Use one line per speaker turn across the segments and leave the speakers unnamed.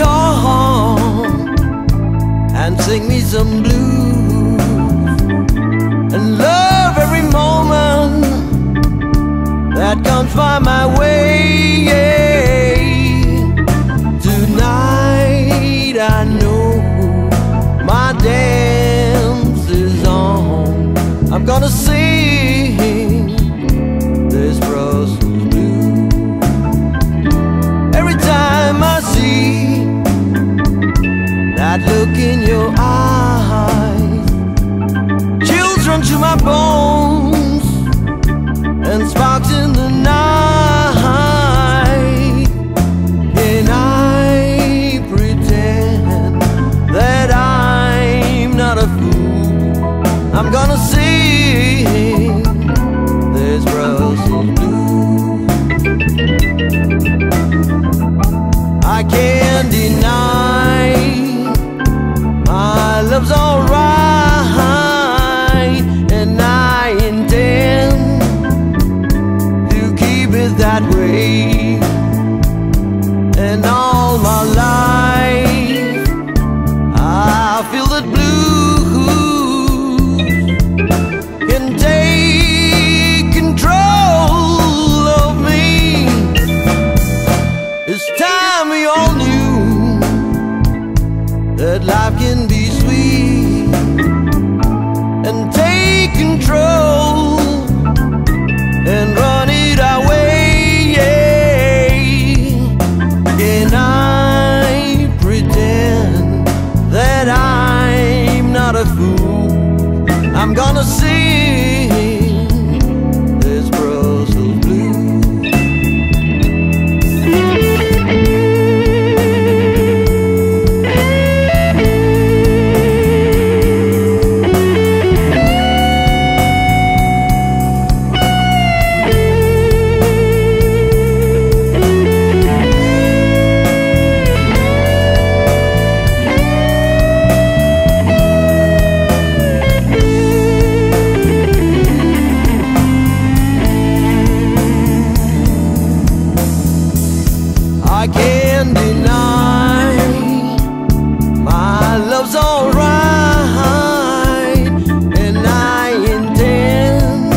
guitar and sing me some blues look in your And all my life, I feel that blues can take control of me. It's time we all knew that life can be sweet and take control I'm gonna sing love's alright, and I intend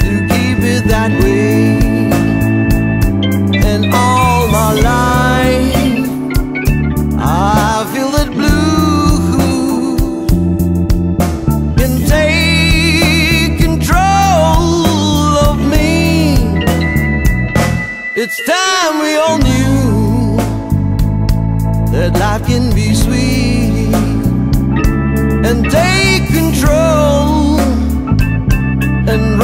to keep it that way. And all my life, I feel that blue can take control of me. It's time we all knew that life can be sweet and take control and